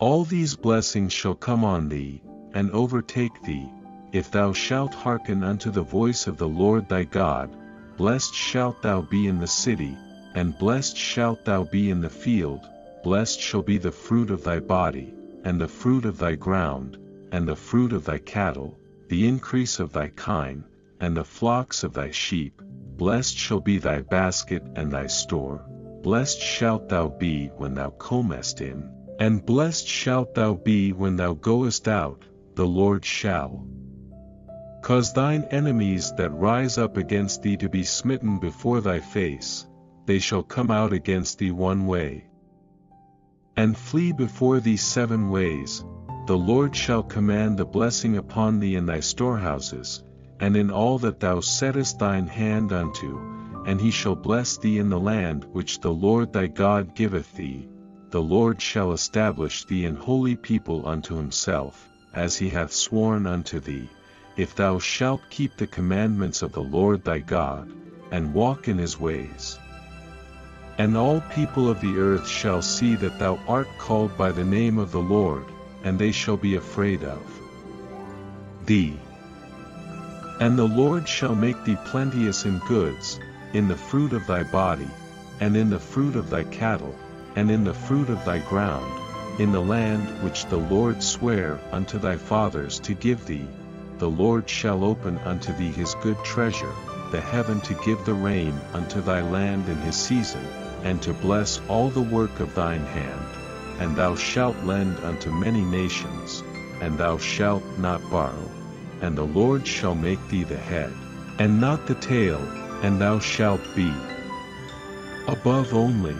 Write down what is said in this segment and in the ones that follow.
All these blessings shall come on thee, and overtake thee, if thou shalt hearken unto the voice of the Lord thy God, blessed shalt thou be in the city, and blessed shalt thou be in the field, blessed shall be the fruit of thy body, and the fruit of thy ground, and the fruit of thy cattle, the increase of thy kine, and the flocks of thy sheep, blessed shall be thy basket and thy store, blessed shalt thou be when thou comest in, and blessed shalt thou be when thou goest out, the Lord shall. Cause thine enemies that rise up against thee to be smitten before thy face, they shall come out against thee one way, and flee before thee seven ways, the Lord shall command the blessing upon thee in thy storehouses, and in all that thou settest thine hand unto, and he shall bless thee in the land which the Lord thy God giveth thee, the Lord shall establish thee an holy people unto himself, as he hath sworn unto thee, if thou shalt keep the commandments of the Lord thy God, and walk in his ways. And all people of the earth shall see that thou art called by the name of the Lord, and they shall be afraid of thee. And the Lord shall make thee plenteous in goods, in the fruit of thy body, and in the fruit of thy cattle, and in the fruit of thy ground, in the land which the Lord sware unto thy fathers to give thee, the Lord shall open unto thee his good treasure, the heaven to give the rain unto thy land in his season, and to bless all the work of thine hand, and thou shalt lend unto many nations, and thou shalt not borrow, and the Lord shall make thee the head, and not the tail, and thou shalt be above only.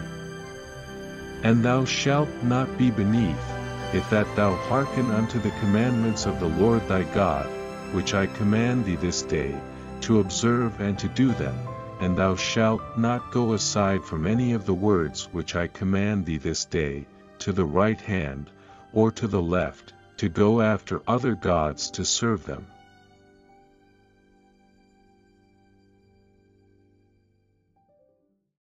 And thou shalt not be beneath, if that thou hearken unto the commandments of the Lord thy God, which I command thee this day, to observe and to do them, and thou shalt not go aside from any of the words which I command thee this day, to the right hand, or to the left, to go after other gods to serve them.